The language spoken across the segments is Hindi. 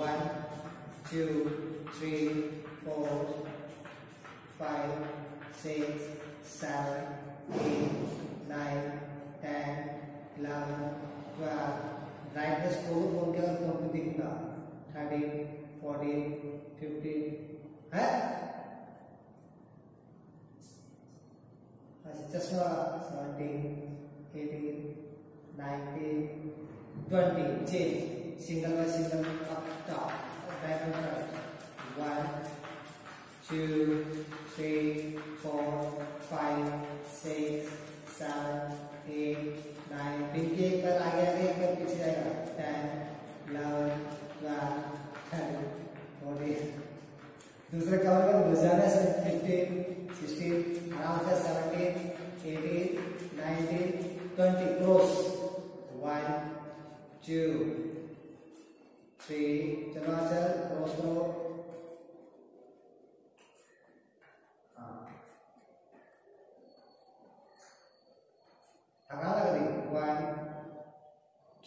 One two three four five six seven eight nine ten eleven twelve brightness को फ़ोन के अंदर कौन दिखेगा थर्टीन फोर्टीन फिफ्टीन अच्छा चश्मा seventeen eighteen nineteen twenty change single by single up top back and front one two three four five six seven eight nine Pinky एक बार आगे आगे एक बार पीछे जाएगा। Ten eleven twelve thirteen fourteen दूसरा क्या होगा गुजारा से फिफ्टीन सिक्सटीन आराम से seventeen eighteen nineteen twenty cross one two three चलो चल क्रॉस करो थका लग रही one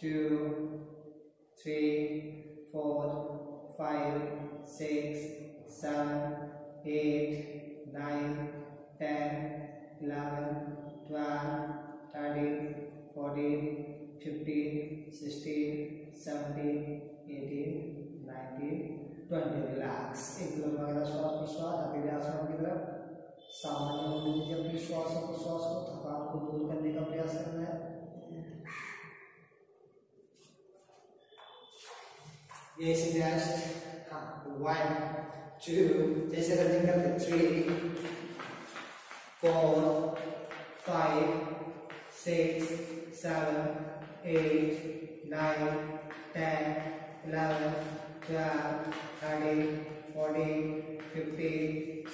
two three four five six seven, eight, nine, ten, eleven, twelve, thirteen, fourteen, fifteen, sixteen, seventeen, eighteen, nineteen, twenty. Relax. एक लोग श्वास विश्वास अकेले आसन की तरफ़ सामान्य होने दीजिए अपनी श्वास प्रश्वास को थकान को दूर करने का प्रयास करना है ये सीधे हाँ वन two, जैसे रनिंग करते three, four, five, six, seven, eight, nine, ten,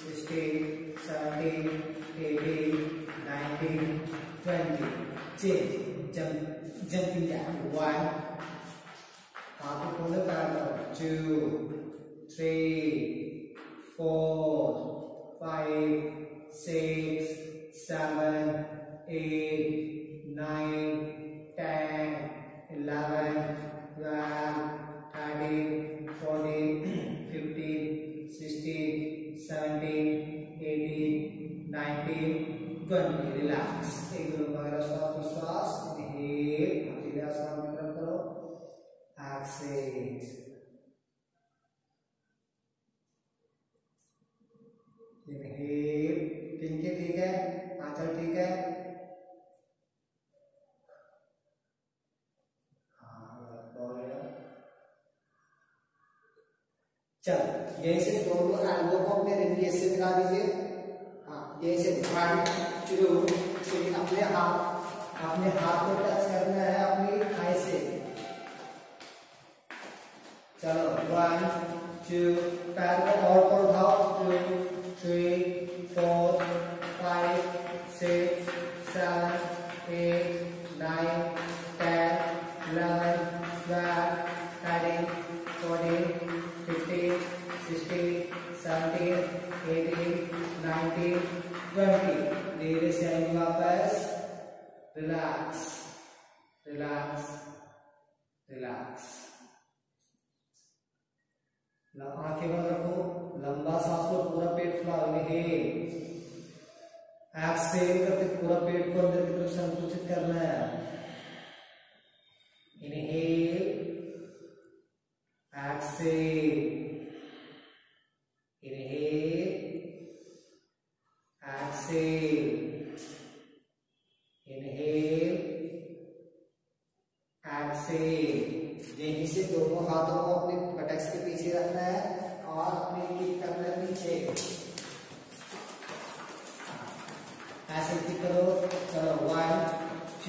sixteen, seventeen, eighteen, nineteen, twenty. Change, jump, jumping jack. One. हाथ को खोले पैर पर two, three, four, five, six, seven, eight, nine, ten, eleven, twenty. Relax. एक दो वगैरह श्वास विश्वास इनहेल धीरे आसान की तरफ़ करो एक्सेल इनहेल पिंकी ठीक है? आंचल ठीक है? चल, यही से दोनों एल्बो को अपने रेडियस से मिला दीजिए। हाँ यही से वन टू थ्री अपने हाथ अपने हाथ को टच करना है अपनी खाई से। चलो वन टू twenty. धीरे से वापस रिलैक्स रिलैक्स रिलैक्स आँखें बंद रखो। लंबा सांस लो, पूरा पेट फुलाओ इनहेल एक्सहेल करते, पूरा पेट को अंदर की तरफ़ संकुचित करना है। Inhale exhale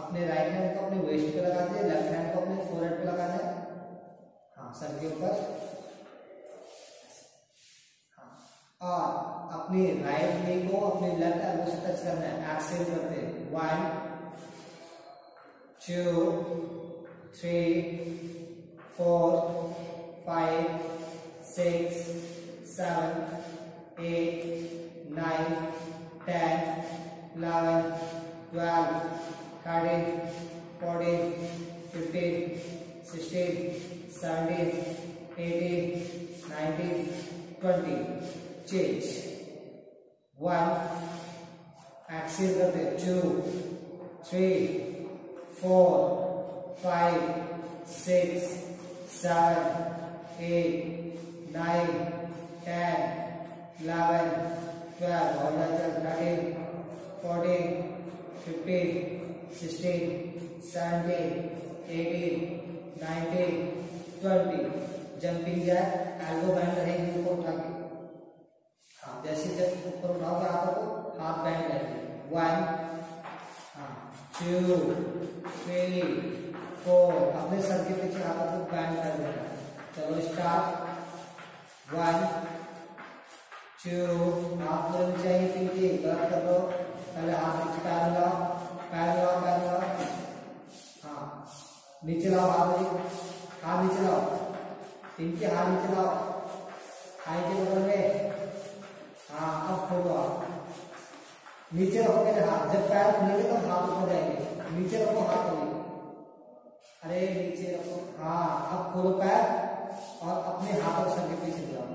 अपने राइट हैंड को अपने वेस्ट पे लगा दे लेफ़्ट हैंड को अपने फोरहेड पे लगा दे हाँ। हाँ सर के ऊपर। हाँ और अपनी राइट नी को अपनी लेफ़्ट एल्बो से टच करना है एक्सेल करते one two three four five six seven eight nine ten eleven twelve cardiff fourteen, fifteen, sixteen, seventeen, eighteen, nineteen, twenty. change. 1 axis of the 2 3 4 5 6 7 8 9 10 11 12 13 14 15 fifteen, sixteen, seventeen, eighteen, nineteen, twenty. Jumping jack elbow band रहेगी ऊपर उठा के। हाँ जैसे जब ऊपर उठाओगे हाथों को हाथ बैंड रहेगी वन हाँ टू थ्री फोर अपने सर के पीछे हाथों को बैंड कर देना। चलो स्टार्ट वन टू हाथ में चाहिए पीछे गर्द कर दो। पहले हाथ नीचे लाओ हाथ हाथ नीचे लाओ पिंकी हाथ नीचे लाओ हाई के बगल में हाँ अब खोलो आप। नीचे रखोगे हाथ, जब पैर खुलेंगे तो हाथ ऊपर जाएँगे। नीचे रखो हाथ अभी। अरे, नीचे रखो हाँ अब खोलो पैर और अपने हाथों से आगे पीछे बुलाओ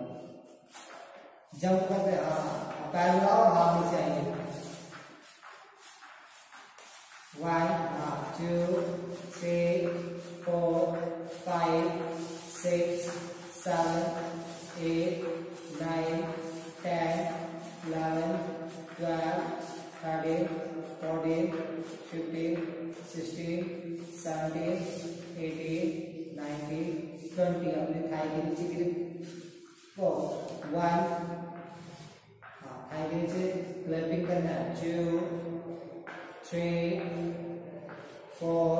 जंप करते हाँ पैर बुलाओ हाथ नीचे आएँगे। One two three four five six seven eight nine ten eleven twelve thirteen fourteen fifteen sixteen seventeen eighteen nineteen twenty अपने थाई के नीचे ग्रिप वो वन हाँ थाई के नीचे क्लैपिंग करना है। Two three four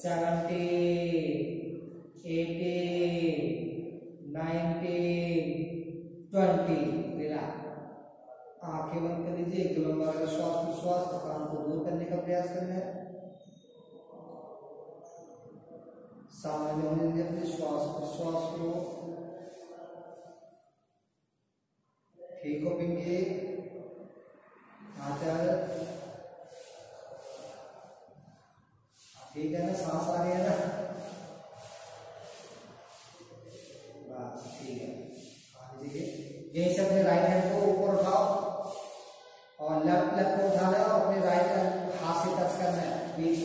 seventeen, eighteen. Nineteen twenty. मेरा आँखें बंद कर लीजिए एक लंबा श्वास विश्वास थकान को दूर करने का प्रयास करना है। सामान्य होने दीजिए अपने श्वास प्रश्वास को। ठीक हो पिंकी? बीच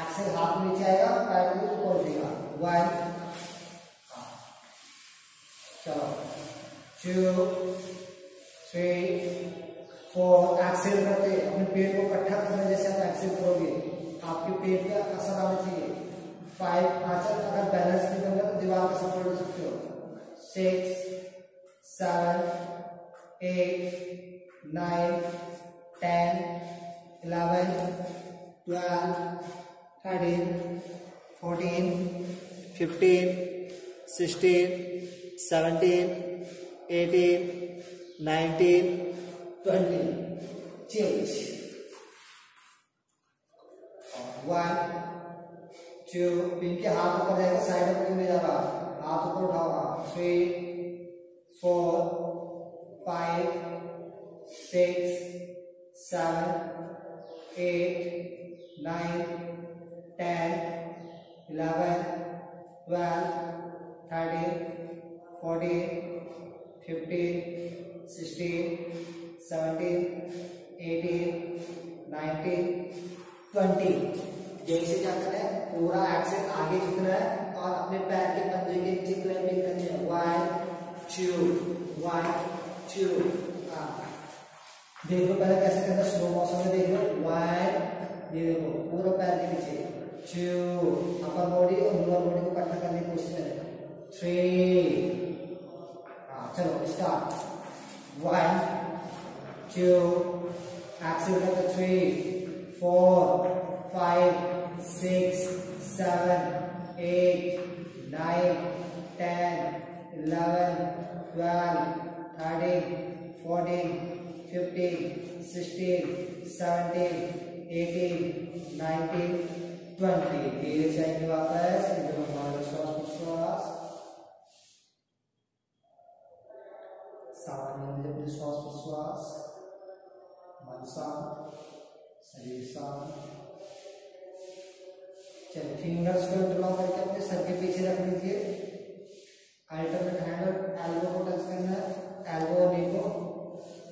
एक्सेल हाथ नीचे आएगा पैर भी ऊपर उठेगा वन चलो टू थ्री फोर एक्सेल करते अपने पेट को इकट्ठा करना जैसे आप एक्सेल करोगे, आपके पेट पे असर आना चाहिए। फाइव आचर अगर बैलेंस नहीं करना तो दीवार का सपोर्ट ले सकते हो। Six seven eight nine ten eleven twelve thirteen fourteen fifteen sixteen seventeen eighteen nineteen twenty change one two pin के हाथ ऊपर जाएगा साइड में जा रहा? हाथ ऊपर उठाओगा three four five six seven eight nine ten eleven twelve thirteen fourteen fifteen sixteen seventeen eighteen nineteen twenty जैसे क्या करना है? पूरा एक्सेल आगे झुकना है और अपने पैर के पंजे के नीचे क्लैंपिंग करनी है वन टू वन टू देखो पहले कैसे करना स्लो मोशन में देख वन ये देखो पूरा पैर के पीछे टू अपर बॉडी और लोअर बॉडी को इकट्ठा करने की कोशिश करेगा थ्री चलो start one two accelerator three four five six seven eight nine ten eleven twelve thirteen fourteen fifteen sixteen seventeen 18 19 20 धीरे से आएँगे वापस इधर हमारा श्वास श्वास साथ में अपने श्वास श्वास मन शांत शरीर शांत चलिए फिंगर्स को इंटरलॉक करके अपने सर के पीछे रख दीजिए। अल्टरनेट हैंड और एल्बो को टच करना है एल्बो और नी को।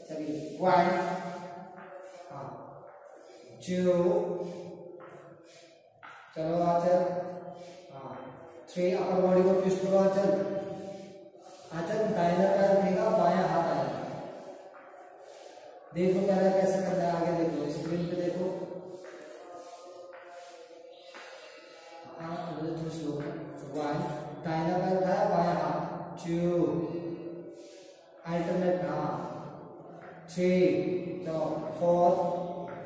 चलिए वन टू चलो आचल। हाँ थ्री अपर बॉडी को ट्विस्ट करो आचल। आचल दाहिना पैर उठेगा बाया हाथ आएगा देखो पहले कैसे करना है, आगे देखो स्क्रीन पे देखो। वन दाहिना पैर उठाया बाया हाथ। टू अल्टरनेट हाथ थ्री तो four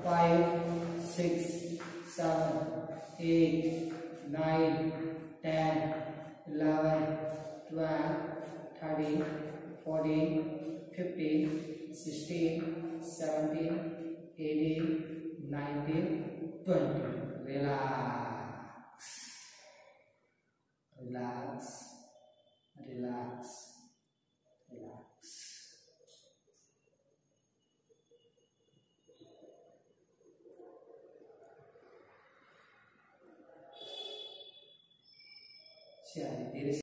five, six, seven, eight, nine, ten, eleven, twelve, thirteen, fourteen, fifteen, sixteen, seventeen.